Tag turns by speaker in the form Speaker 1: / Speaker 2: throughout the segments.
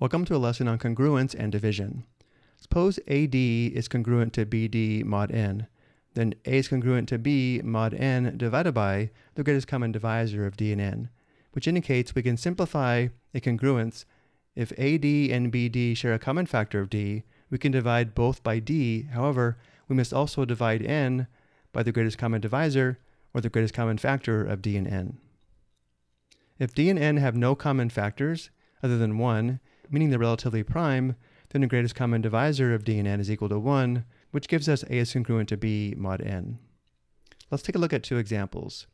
Speaker 1: Welcome to a lesson on congruence and division. Suppose AD is congruent to BD mod n, then A is congruent to B mod n divided by the greatest common divisor of D and n, which indicates we can simplify a congruence. If AD and BD share a common factor of D, we can divide both by D. However, we must also divide n by the greatest common divisor or the greatest common factor of D and n. If D and n have no common factors other than 1, meaning they're relatively prime, then the greatest common divisor of d and n is equal to 1, which gives us a is congruent to b mod n. Let's take a look at two examples.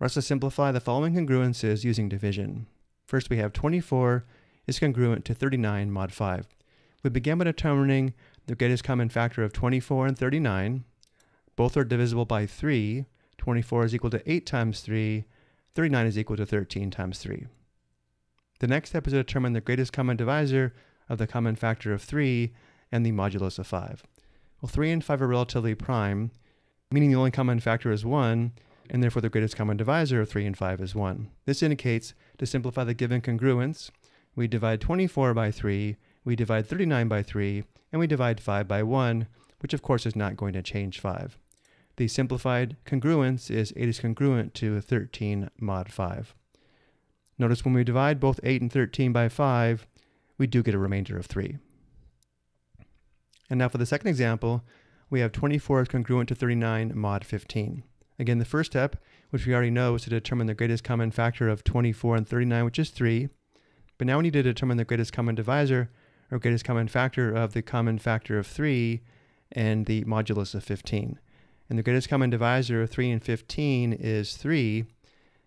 Speaker 1: Let's simplify the following congruences using division. First, we have 24 is congruent to 39 mod 5. We begin by determining the greatest common factor of 24 and 39. Both are divisible by 3. 24 is equal to 8 times 3. 39 is equal to 13 times 3. The next step is to determine the greatest common divisor of the common factor of 3 and the modulus of 5. Well, 3 and 5 are relatively prime, meaning the only common factor is 1, and therefore the greatest common divisor of 3 and 5 is 1. This indicates, to simplify the given congruence, we divide 24 by 3, we divide 39 by 3, and we divide 5 by 1, which of course is not going to change 5. The simplified congruence is 8 is congruent to 13 mod 5. Notice when we divide both 8 and 13 by 5, we do get a remainder of 3. And now for the second example, we have 24 is congruent to 39 mod 15. Again, the first step, which we already know, is to determine the greatest common factor of 24 and 39, which is 3. But now we need to determine the greatest common divisor, or greatest common factor of the common factor of 3 and the modulus of 15. And the greatest common divisor of 3 and 15 is 3,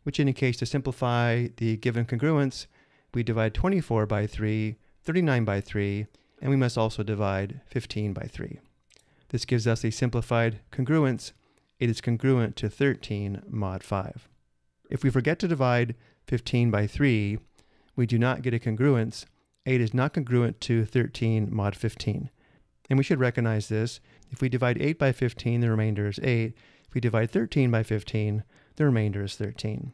Speaker 1: which indicates to simplify the given congruence, we divide 24 by 3, 39 by 3, and we must also divide 15 by 3. This gives us a simplified congruence. It is congruent to 13 mod 5. If we forget to divide 15 by 3, we do not get a congruence. 8 is not congruent to 13 mod 15. And we should recognize this. If we divide 8 by 15, the remainder is 8. If we divide 13 by 15, the remainder is 13.